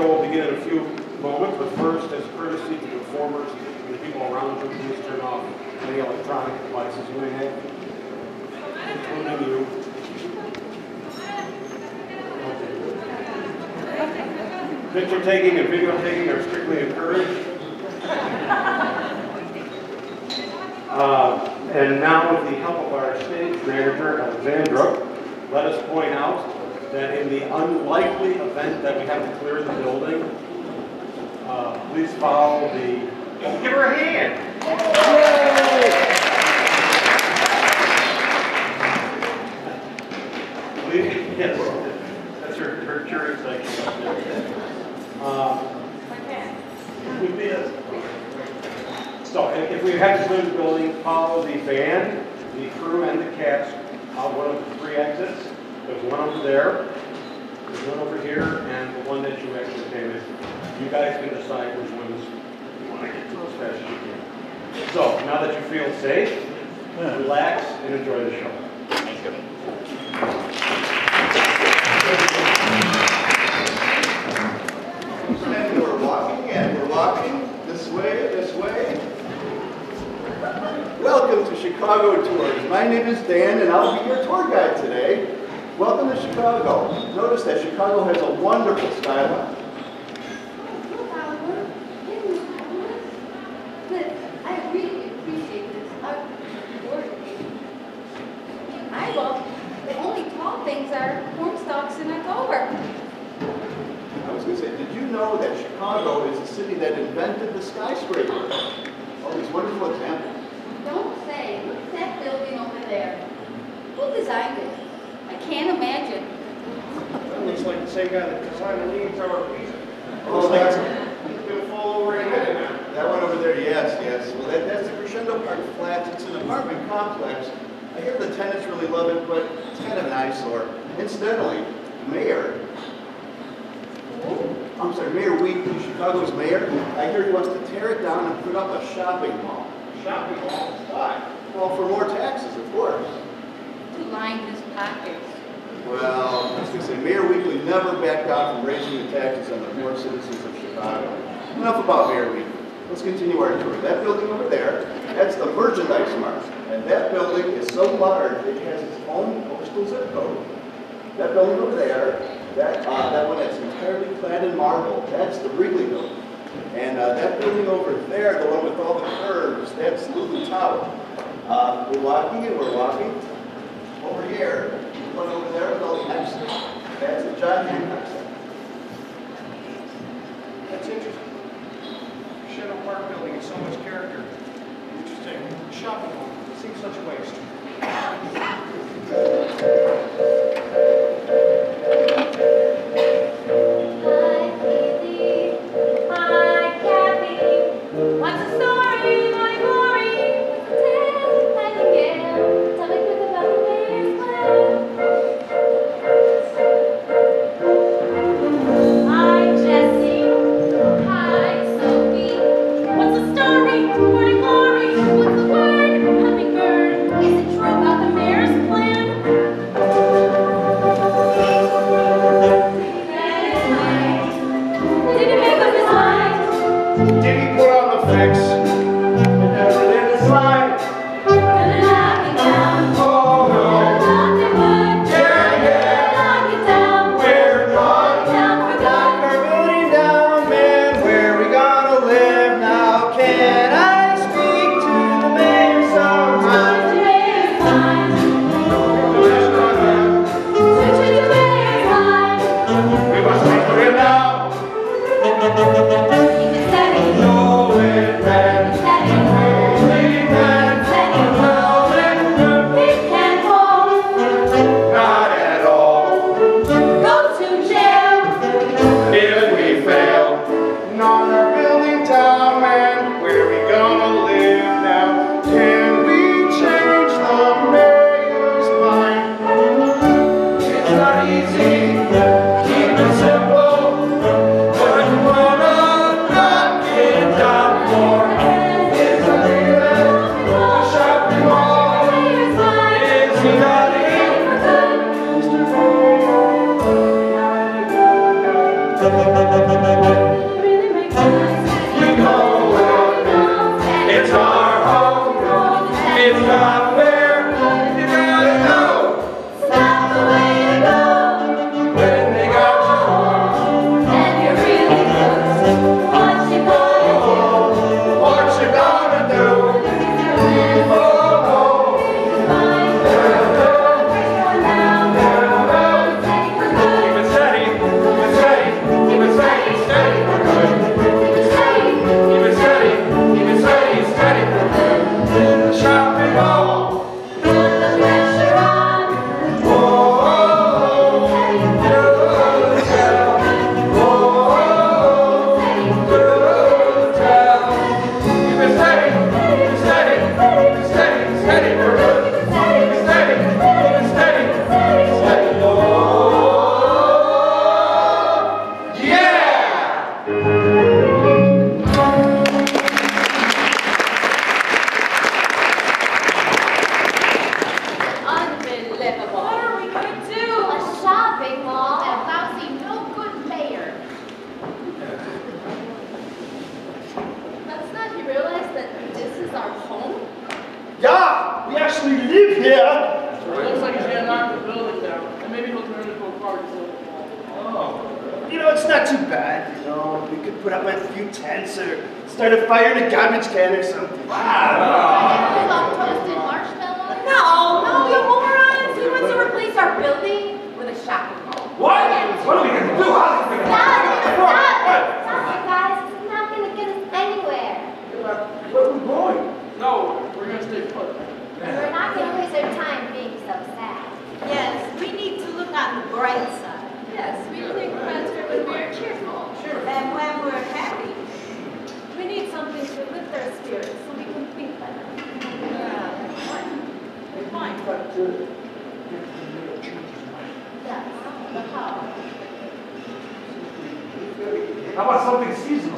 will begin in a few moments, but first, as courtesy to the performers and the people around you, please turn off any electronic devices you may have, including you. Picture taking and video taking are strictly encouraged. Uh, And now, with the help of our stage manager, Alexandra, let us point out that in the unlikely event that we have to clear the building, uh, please follow the, give her a hand. Please, yes, that's her, her jury section up there. Uh, would be a- So if if we have to clear the building, follow the band, the crew, and the cast out one of the three exits. There's one over there, there's one over here, and the one that you actually came in. You guys can decide which ones you want to get to as fast as you can. So now that you feel safe, relax and enjoy the show. Thank you. And we're walking, and we're walking this way, this way. Welcome to Chicago Tours. My name is Dan, and I'll be your tour guide today. Welcome to Chicago. Notice that Chicago has a wonderful skyline. I really appreciate this. I I love the only tall things are corn stalks in October. I was going to say, did you know that Chicago is the city that invented the skyscraper? All these wonderful examples. Don't say, look that building over there. Who designed it? I can't imagine. That looks like the same guy that designed the Leaning Tower of Pisa. Oh, that's, He's gonna fall over in a that one over there, yes, yes. Well, that, that's the Crescendo Park Flats. It's an apartment complex. I hear the tenants really love it, but it's kind of an eyesore. Incidentally, Mayor, I'm sorry, Mayor Wheatley, Chicago's mayor, I hear he wants to tear it down and put up a shopping mall. Shopping mall, why? Well, for more taxes, of course. To line his pockets. Well, I was say, Mayor Wheatley never backed out from raising the taxes on the poor citizens of Chicago. Enough about Mayor Wheatley. Let's continue our tour. That building over there, that's the merchandise mart. And that building is so large, it has its own postal zip code. That building over there, that, uh, that one that's entirely clad in marble, that's the Wrigley Building. And, uh, that building over there, the one with all the curves, that's Lulu Tower. Uh, we're walking and we're walking. Over here, over there with all that's a John Hancock. That's interesting. Shadow Park building has so much character. Interesting. Shopping mall, seems such a waste. Put on the fix? Yeah. It Looks like he's gonna knock the building down, and maybe he'll turn it into a park. Oh. You know, it's not too bad, you know. We could put up a few tents or start a fire in a garbage can or something. Love toasted marshmallows? No, no, you morons! He wants to replace our building with a shopping mall. What? What are we gonna do? How's it Stop gonna it! Stop it! Stop it, guys! It's not gonna get us anywhere. Where are we going? No, we're gonna stay put. We're not gonna waste our time being so sad. Yes, we need to look on the bright side. Yes, we think friends are when we're cheerful. And when we're happy. We need something to lift our spirits so we can think better. Fine. Yes, but how? How about something seasonal?